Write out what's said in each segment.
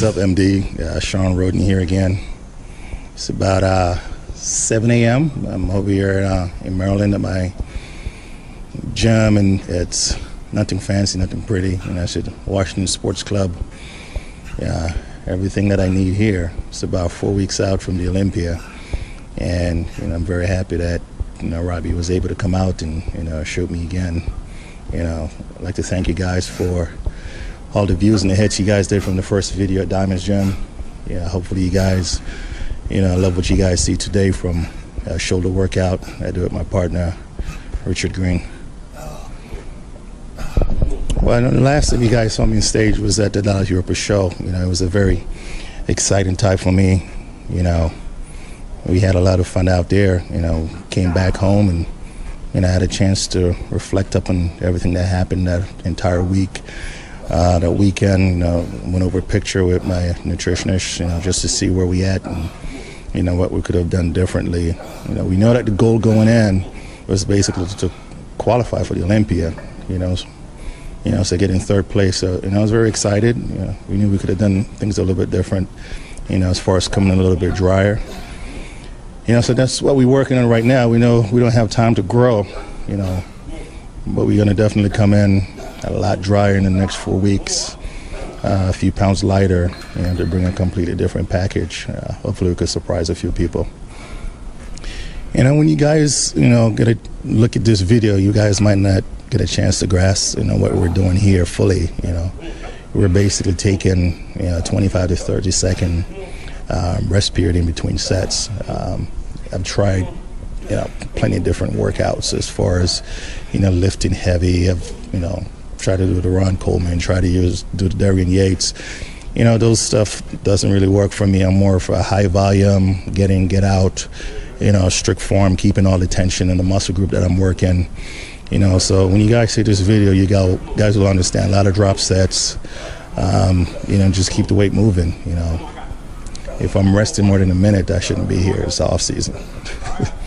What's up, MD? Uh, Shawn Rhoden here again. It's about uh, 7 a.m. I'm over here uh, in Maryland at my gym, and it's nothing fancy, nothing pretty. And I said Washington Sports Club. Yeah, everything that I need here. It's about four weeks out from the Olympia, and you know, I'm very happy that you know Robbie was able to come out and you know show me again. You know, I'd like to thank you guys for all the views and the hits you guys did from the first video at Diamond's Gym. Yeah, hopefully you guys, you know, I love what you guys see today from a shoulder workout I do with my partner, Richard Green. Well, the last time you guys saw me on stage was at the Dallas Europa show. You know, it was a very exciting time for me. You know, we had a lot of fun out there. You know, came back home and you know had a chance to reflect up on everything that happened that entire week. Uh, that weekend, know, went over a picture with my nutritionist, you know, just to see where we at and you know what we could have done differently. You know, we know that the goal going in was basically to qualify for the Olympia. You know, you know, so getting third place. So, you know, I was very excited. You know, we knew we could have done things a little bit different, you know, as far as coming in a little bit drier. You know, so that's what we're working on right now. We know we don't have time to grow, you know, but we're going to definitely come in a lot drier in the next four weeks, uh, a few pounds lighter, and to bring a completely different package. Uh, hopefully, we could surprise a few people. You know, when you guys, you know, get a look at this video, you guys might not get a chance to grasp, you know, what we're doing here fully. You know, we're basically taking, you know, 25 to 30 second um, rest period in between sets. Um, I've tried, you know, plenty of different workouts as far as, you know, lifting heavy. I've, you know, tried to do the Ron Coleman, try to use do the Dorian Yates. You know, those stuff doesn't really work for me. I'm more for a high volume, get in, get out, you know, strict form, keeping all the tension in the muscle group that I'm working. You know, so when you guys see this video, you got guys will understand a lot of drop sets. Um, you know, just keep the weight moving. You know, if I'm resting more than a minute, I shouldn't be here. It's off season.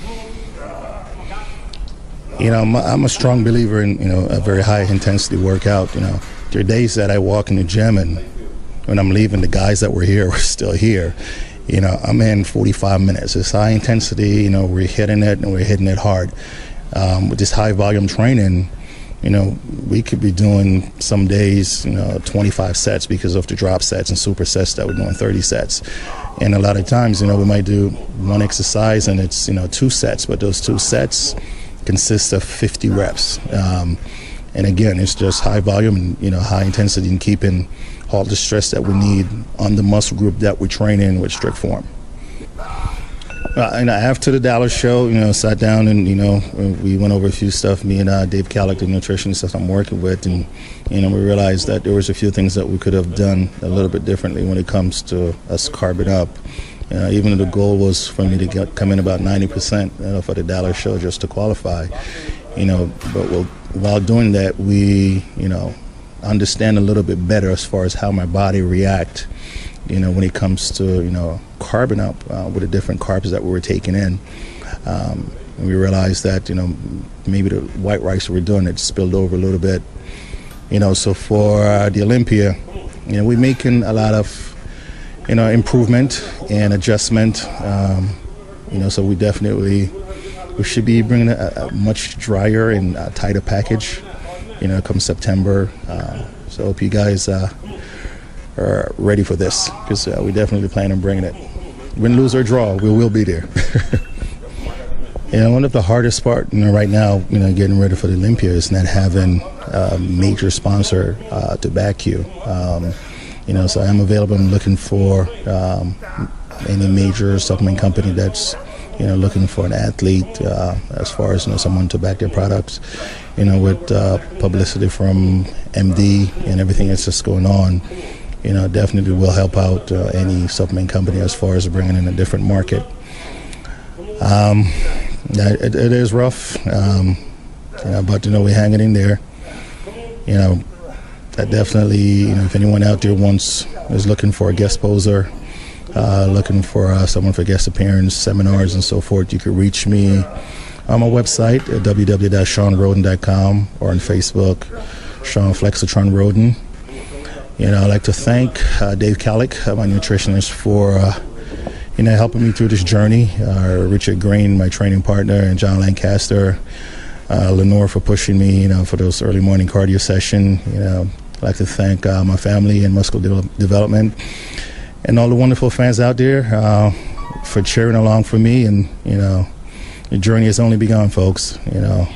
you know, I'm, a strong believer in you know a very high intensity workout. You know, there are days that I walk in the gym and when I'm leaving, the guys that were here were still here. You know, I'm in 45 minutes. It's high intensity. You know, we're hitting it and we're hitting it hard um, with this high volume training, you know, we could be doing some days, you know, 25 sets because of the drop sets and super sets that we're doing 30 sets. And a lot of times, you know, we might do one exercise and it's, you know, two sets, but those two sets consist of 50 reps. Um, and again, it's just high volume and, you know, high intensity and keeping all the stress that we need on the muscle group that we're training with strict form. Uh, and after the Dallas show, you know, sat down and you know we went over a few stuff. Me and uh, Dave Callick, the nutritionist that I'm working with, and you know we realized that there was a few things that we could have done a little bit differently when it comes to us carbing up. Uh, even though the goal was for me to get, come in about 90% you know, for the Dallas show just to qualify, you know, but we'll, while doing that, we, you know, understand a little bit better as far as how my body react you know, when it comes to, you know, carbing up uh, with the different carbs that we were taking in. Um, and we realized that, you know, maybe the white rice we were doing it spilled over a little bit. You know, so for uh, the Olympia, you know, we're making a lot of, you know, improvement and adjustment. Um, you know, so we definitely we should be bringing a, a much drier and uh, tighter package. You know, come September. Uh, so hope you guys uh, are ready for this because uh, we definitely plan on bringing it. Win, lose, or draw, we will be there. you know, one of the hardest part, you know, right now, you know, getting ready for the Olympia is not having a major sponsor uh, to back you. Um, you know, so I'm available. I'm looking for um, any major supplement company that's you know looking for an athlete uh, as far as you know someone to back their products. You know, with uh, publicity from MD and everything that's just going on you know, definitely will help out uh, any supplement company as far as bringing in a different market. Um, it, it is rough, um, you know, but you know we're hanging in there. You know, that definitely, you know, if anyone out there wants is looking for a guest poser, uh, looking for uh, someone for guest appearance, seminars, and so forth, you can reach me on my website at www.shawnrhoden.com or on Facebook, Shawn Flexatron Rhoden You know, I'd like to thank uh, Dave Kalik, uh, my nutritionist, for uh, you know helping me through this journey. Uh, Richard Green, my training partner, and John Lancaster, Lenore for pushing me. You know, for those early morning cardio session. You know, I'd like to thank uh, my family and Muscle de- Development, and all the wonderful fans out there uh, for cheering along for me. And you know, the journey has only begun, folks. You know.